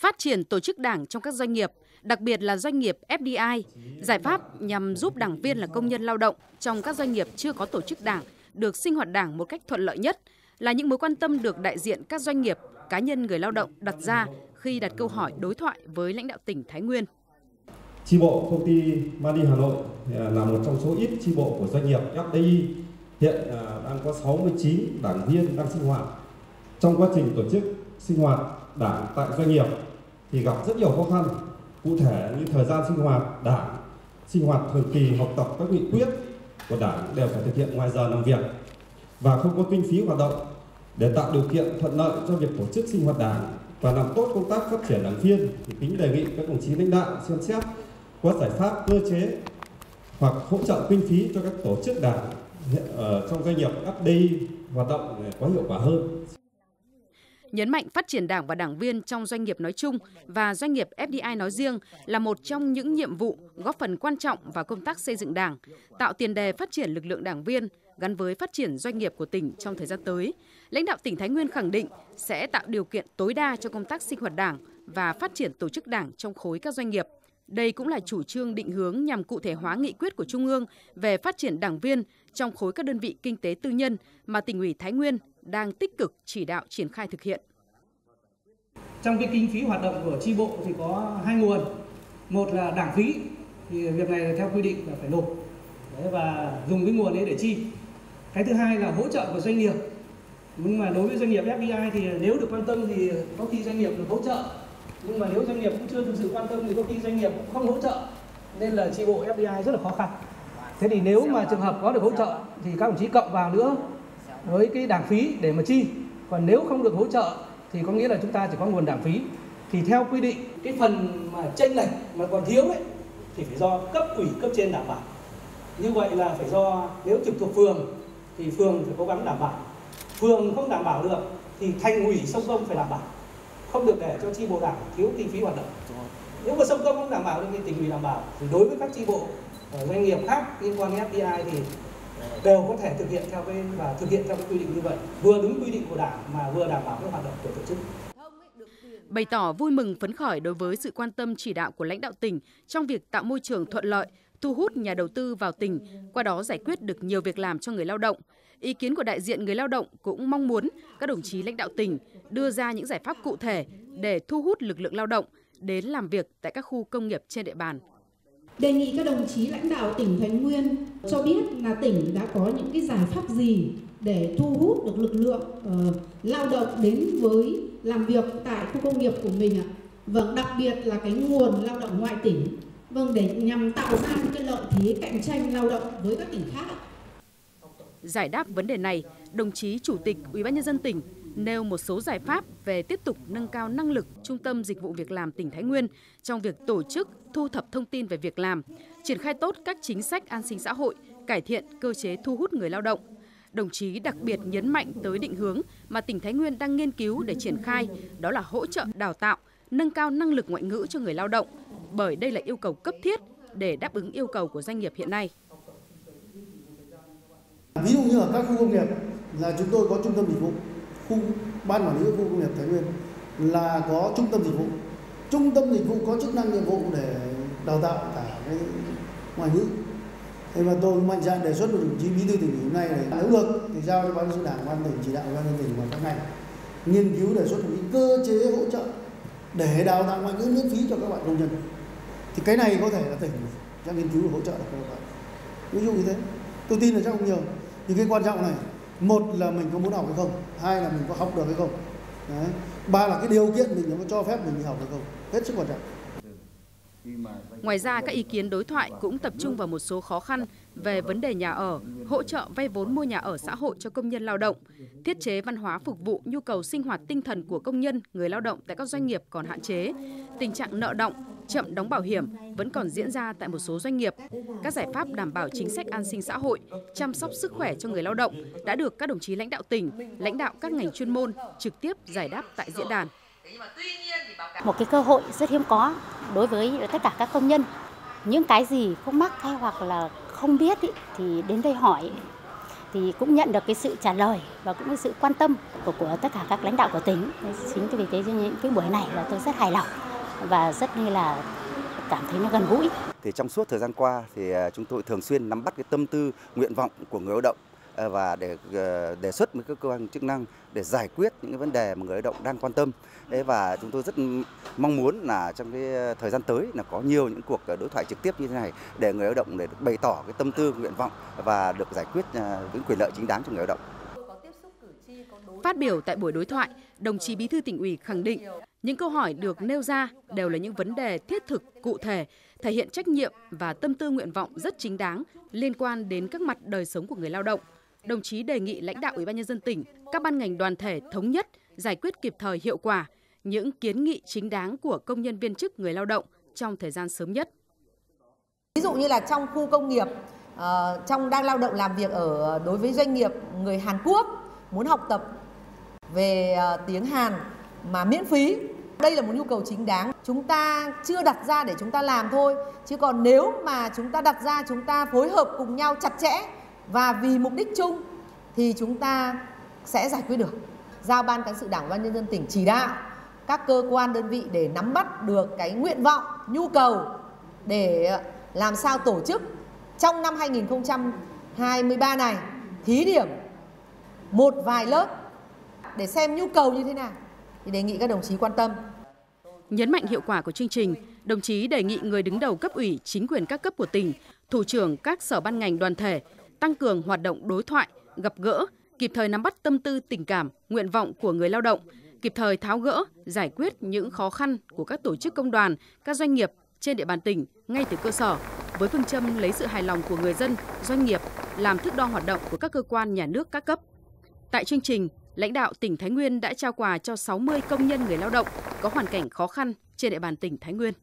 phát triển tổ chức đảng trong các doanh nghiệp, đặc biệt là doanh nghiệp FDI, giải pháp nhằm giúp đảng viên là công nhân lao động trong các doanh nghiệp chưa có tổ chức đảng được sinh hoạt đảng một cách thuận lợi nhất là những mối quan tâm được đại diện các doanh nghiệp, cá nhân người lao động đặt ra khi đặt câu hỏi đối thoại với lãnh đạo tỉnh Thái Nguyên. Chi bộ công ty Mani Hà Nội à, là một trong số ít chi bộ của doanh nghiệp FDI hiện à, đang có 69 đảng viên đang sinh hoạt. Trong quá trình tổ chức sinh hoạt đảng tại doanh nghiệp thì gặp rất nhiều khó khăn. Cụ thể như thời gian sinh hoạt đảng, sinh hoạt thường kỳ học tập các nghị quyết của đảng đều phải thực hiện ngoài giờ làm việc và không có kinh phí hoạt động để tạo điều kiện thuận lợi cho việc tổ chức sinh hoạt đảng và làm tốt công tác phát triển đảng viên thì kính đề nghị các đồng chí lãnh đạo xem xét có giải pháp cơ chế hoặc hỗ trợ kinh phí cho các tổ chức đảng ở trong doanh nghiệp FDI hoạt động có hiệu quả hơn. Nhấn mạnh phát triển đảng và đảng viên trong doanh nghiệp nói chung và doanh nghiệp FDI nói riêng là một trong những nhiệm vụ góp phần quan trọng vào công tác xây dựng đảng, tạo tiền đề phát triển lực lượng đảng viên gắn với phát triển doanh nghiệp của tỉnh trong thời gian tới. Lãnh đạo tỉnh Thái Nguyên khẳng định sẽ tạo điều kiện tối đa cho công tác sinh hoạt đảng và phát triển tổ chức đảng trong khối các doanh nghiệp. Đây cũng là chủ trương định hướng nhằm cụ thể hóa nghị quyết của Trung ương về phát triển đảng viên trong khối các đơn vị kinh tế tư nhân mà tỉnh ủy Thái Nguyên đang tích cực chỉ đạo triển khai thực hiện. Trong cái kinh phí hoạt động của chi bộ thì có hai nguồn. Một là đảng phí thì việc này theo quy định là phải nộp Đấy, và dùng cái nguồn đấy để chi. Cái thứ hai là hỗ trợ của doanh nghiệp. Nhưng mà đối với doanh nghiệp FDI thì nếu được quan tâm thì có khi doanh nghiệp được hỗ trợ nhưng mà nếu doanh nghiệp cũng chưa thực sự quan tâm thì có khi doanh nghiệp cũng không hỗ trợ nên là chi bộ FDI rất là khó khăn thế thì nếu mà trường hợp có được hỗ trợ thì các đồng chí cộng vào nữa với cái đảng phí để mà chi. Còn nếu không được hỗ trợ thì có nghĩa là chúng ta chỉ có nguồn đảng phí. Thì theo quy định, cái phần mà tranh lệch mà còn thiếu ấy, thì phải do cấp ủy, cấp trên đảm bảo. Như vậy là phải do nếu trực thuộc phường, thì phường phải cố gắng đảm bảo. Phường không đảm bảo được, thì thành ủy, sông công phải đảm bảo. Không được để cho chi bộ đảng thiếu kinh phí hoạt động. Nếu mà sông công không đảm bảo được thì tỉnh ủy đảm bảo. Thì đối với các chi bộ ờ, doanh nghiệp khác liên quan đến FDI thì đều có thể thực hiện theo cái và thực hiện theo cái quy định như vậy vừa đúng quy định của đảng mà vừa đảm bảo cái hoạt động của tổ chức bày tỏ vui mừng phấn khởi đối với sự quan tâm chỉ đạo của lãnh đạo tỉnh trong việc tạo môi trường thuận lợi, thu hút nhà đầu tư vào tỉnh, qua đó giải quyết được nhiều việc làm cho người lao động. Ý kiến của đại diện người lao động cũng mong muốn các đồng chí lãnh đạo tỉnh đưa ra những giải pháp cụ thể để thu hút lực lượng lao động đến làm việc tại các khu công nghiệp trên địa bàn. Đề nghị các đồng chí lãnh đạo tỉnh Thái Nguyên cho biết là tỉnh đã có những cái giải pháp gì để thu hút được lực lượng uh, lao động đến với làm việc tại khu công nghiệp của mình ạ. Vâng, đặc biệt là cái nguồn lao động ngoại tỉnh. Vâng, để nhằm tạo ra những cái lợi thế cạnh tranh lao động với các tỉnh khác. Giải đáp vấn đề này, đồng chí Chủ tịch UBND tỉnh nêu một số giải pháp về tiếp tục nâng cao năng lực Trung tâm Dịch vụ Việc làm tỉnh Thái Nguyên trong việc tổ chức thu thập thông tin về việc làm, triển khai tốt các chính sách an sinh xã hội, cải thiện cơ chế thu hút người lao động. Đồng chí đặc biệt nhấn mạnh tới định hướng mà tỉnh Thái Nguyên đang nghiên cứu để triển khai, đó là hỗ trợ đào tạo, nâng cao năng lực ngoại ngữ cho người lao động, bởi đây là yêu cầu cấp thiết để đáp ứng yêu cầu của doanh nghiệp hiện nay. Ví dụ như ở các khu công nghiệp là chúng tôi có trung tâm dịch vụ, khu, ban quản lý khu công nghiệp Thái Nguyên là có trung tâm dịch vụ. Trung tâm dịch vụ có chức năng nhiệm vụ để đào tạo cả cái ngoại ngữ. Thế mà tôi mạnh dạn đề xuất một đồng chí bí thư tỉnh hôm nay này nếu được thì giao cho ban sự đảng, ban tỉnh chỉ đạo ban tỉnh và các ngành nghiên cứu đề xuất một cái cơ chế hỗ trợ để đào tạo ngoại ngữ miễn phí cho các bạn công nhân thì cái này có thể là tỉnh sẽ nghiên cứu hỗ trợ được các bạn ví dụ như thế tôi tin là chắc không nhiều nhưng cái quan trọng này một là mình có muốn học hay không? Hai là mình có học được hay không? Đấy. ba là cái điều kiện mình có cho phép mình đi học hay không? Hết sức quan trọng. Ngoài ra, các ý kiến đối thoại cũng tập trung vào một số khó khăn về vấn đề nhà ở, hỗ trợ vay vốn mua nhà ở xã hội cho công nhân lao động, thiết chế văn hóa phục vụ nhu cầu sinh hoạt tinh thần của công nhân, người lao động tại các doanh nghiệp còn hạn chế, tình trạng nợ động, chậm đóng bảo hiểm vẫn còn diễn ra tại một số doanh nghiệp. Các giải pháp đảm bảo chính sách an sinh xã hội, chăm sóc sức khỏe cho người lao động đã được các đồng chí lãnh đạo tỉnh, lãnh đạo các ngành chuyên môn trực tiếp giải đáp tại diễn đàn. Một cái cơ hội rất hiếm có đối với tất cả các công nhân. Những cái gì không mắc hay hoặc là không biết ý, thì đến đây hỏi thì cũng nhận được cái sự trả lời và cũng cái sự quan tâm của, của tất cả các lãnh đạo của tỉnh. Chính vì thế những cái buổi này là tôi rất hài lòng và rất như là cảm thấy nó gần gũi. Thì trong suốt thời gian qua thì à, chúng tôi thường xuyên nắm bắt cái tâm tư, nguyện vọng của người lao động Ờ, và để ờ, đề xuất với các cơ quan chức năng để giải quyết những cái vấn đề mà người lao động đang quan tâm. Và chúng tôi rất mong muốn là trong cái ờ, thời gian tới là có nhiều những cuộc đối thoại trực tiếp như thế này để người lao động để bày tỏ cái tâm tư, nguyện vọng và được giải quyết những quyền lợi chính đáng cho người lao động. Phát biểu tại buổi đối thoại, đồng chí Bí thư tỉnh ủy khẳng định những câu hỏi được nêu ra đều là những vấn đề thiết thực, cụ thể, thể hiện trách nhiệm và tâm tư nguyện vọng rất chính đáng liên quan đến các mặt đời sống của người lao động. Đồng chí đề nghị lãnh đạo Ủy ban nhân dân tỉnh, các ban ngành đoàn thể thống nhất giải quyết kịp thời hiệu quả những kiến nghị chính đáng của công nhân viên chức người lao động trong thời gian sớm nhất. Ví dụ như là trong khu công nghiệp, uh, trong đang lao động làm việc ở đối với doanh nghiệp người Hàn Quốc muốn học tập về uh, tiếng Hàn mà miễn phí. Đây là một nhu cầu chính đáng. Chúng ta chưa đặt ra để chúng ta làm thôi. Chứ còn nếu mà chúng ta đặt ra chúng ta phối hợp cùng nhau chặt chẽ và vì mục đích chung thì chúng ta sẽ giải quyết được. Giao ban cán sự Đảng ban nhân dân tỉnh chỉ đạo các cơ quan đơn vị để nắm bắt được cái nguyện vọng, nhu cầu để ờ, làm sao tổ chức trong năm 2023 này thí điểm một vài lớp để xem nhu cầu như thế nào thì đề nghị các đồng chí quan tâm. Nhấn mạnh hiệu quả của chương trình, đồng chí đề nghị người đứng đầu cấp ủy, chính quyền các cấp của tỉnh, thủ trưởng các sở ban ngành đoàn thể tăng cường hoạt động đối thoại, gặp gỡ, kịp thời nắm bắt tâm tư tình cảm, nguyện vọng của người lao động, kịp thời tháo gỡ, giải quyết những khó khăn của các tổ chức công đoàn, các doanh nghiệp trên địa bàn tỉnh ngay từ cơ sở với phương châm lấy sự hài lòng của người dân, doanh nghiệp làm thước đo hoạt động của các cơ quan nhà nước các cấp. Tại chương trình, lãnh đạo tỉnh Thái Nguyên đã trao quà cho 60 công nhân người lao động có hoàn cảnh khó khăn trên địa bàn tỉnh Thái Nguyên.